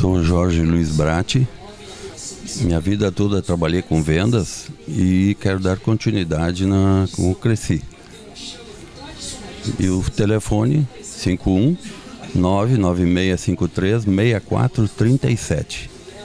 Sou Jorge Luiz Bratti. Minha vida toda trabalhei com vendas e quero dar continuidade na com o Cresci. E o telefone 51 99653 6437.